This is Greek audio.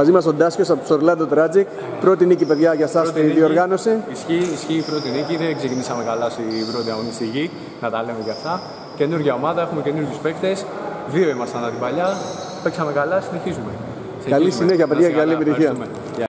Μαζί μας ο Ντάσκιος από το Orlando Tragic. Πρώτη νίκη, παιδιά, για εσά στη διοργάνωση. Ισχύει, ισχύει η πρώτη νίκη. Δεν ξεκινήσαμε καλά στην πρώτη αγωνιστική. Να τα λέμε και αυτά. Καινούργια ομάδα, έχουμε καινούργιους παίκτες. Δύο ήμασταν από την παλιά. Παίξαμε καλά, συνεχίζουμε. Καλή συνέχεια, παιδιά, και καλή επιτυχία.